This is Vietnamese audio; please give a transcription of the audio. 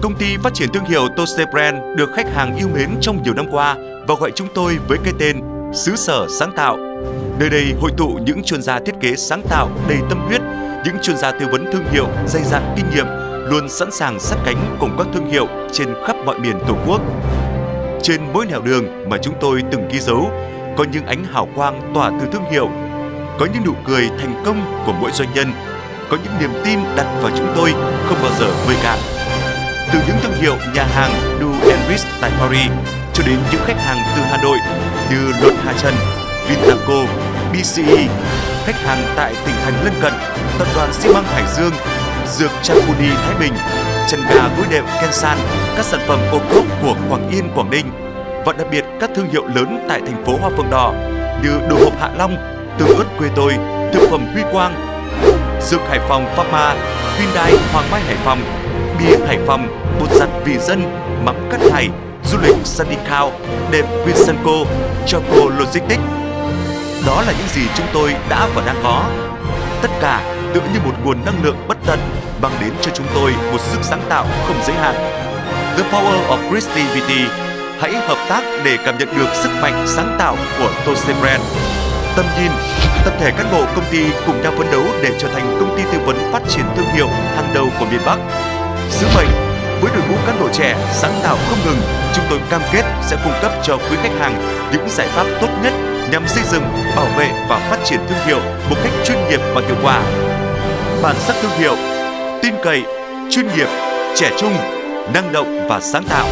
Công ty phát triển thương hiệu Tose Brand được khách hàng yêu mến trong nhiều năm qua và gọi chúng tôi với cái tên xứ sở sáng tạo. Nơi đây hội tụ những chuyên gia thiết kế sáng tạo đầy tâm huyết, những chuyên gia tư vấn thương hiệu dày dặn kinh nghiệm, luôn sẵn sàng sát cánh cùng các thương hiệu trên khắp mọi miền Tổ quốc. Trên mỗi nẻo đường mà chúng tôi từng ghi dấu, có những ánh hào quang tỏa từ thương hiệu, có những nụ cười thành công của mỗi doanh nhân, có những niềm tin đặt vào chúng tôi không bao giờ vơi cạn. Từ những thương hiệu nhà hàng Du Enrich tại Paris cho đến những khách hàng từ Hà Nội như Luật Hà Trần, Vinaco, BCE, khách hàng tại tỉnh thành lân cận, tập đoàn xi măng Hải Dương, dược Chakuni Thái Bình, chân gà gối đệm Kensan, các sản phẩm ô cốp của Quảng Yên, Quảng Ninh và đặc biệt các thương hiệu lớn tại thành phố Hoa Phượng Đỏ như đồ hộp Hạ Long, tương ớt quê tôi, thực phẩm Huy Quang, dược Hải Phòng Pharma, Hyundai Hoàng Mai Hải Phòng, bia Hải Phòng, bột giặt vì dân, mắm cắt hải, du lịch Sunny Cow, đệm Winsanco, Choco Logistics. Đó là những gì chúng tôi đã và đang có. Tất cả tựa như một nguồn năng lượng bất tận mang đến cho chúng tôi một sức sáng tạo không giới hạn. The Power of Creativity hãy hợp tác để cảm nhận được sức mạnh sáng tạo của Tose Brand tâm nhìn, tập thể cán bộ công ty cùng nhau phấn đấu để trở thành công ty tư vấn phát triển thương hiệu hàng đầu của miền Bắc. Sứ mệnh với đội ngũ cán bộ trẻ sáng tạo không ngừng, chúng tôi cam kết sẽ cung cấp cho quý khách hàng những giải pháp tốt nhất nhằm xây dựng, bảo vệ và phát triển thương hiệu một cách chuyên nghiệp và hiệu quả. Bản sắc thương hiệu, tin cậy, chuyên nghiệp, trẻ trung, năng động và sáng tạo